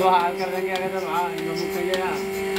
दो हाल कर देंगे अगर तो हाँ मुझे ये तो